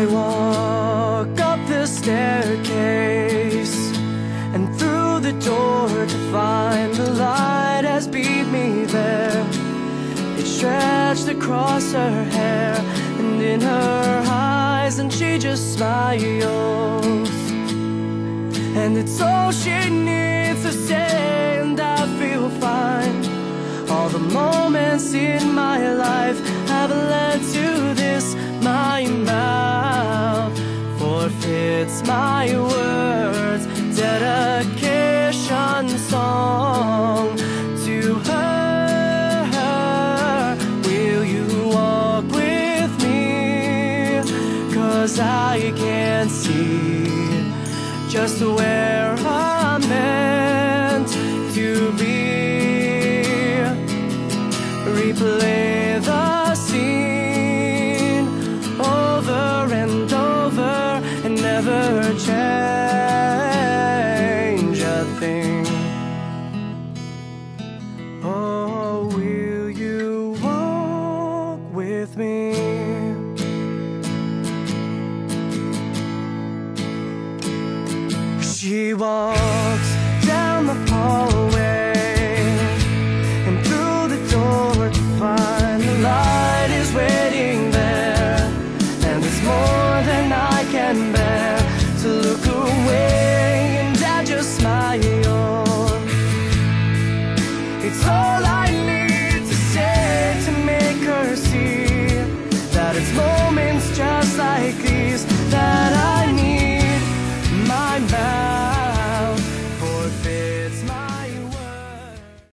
I walk up the staircase and through the door to find the light has beat me there. It stretched across her hair and in her eyes, and she just smiles. And it's all she needs to say, and I feel fine. All the moments in my life have led to Dedication song to her. Will you walk with me? Cause I can't see just where I'm meant to be. Replay the scene over and over and never change a thing. Oh, will you walk with me? She walks down the hallway and through the door to find the light is waiting there. And it's more than I can bear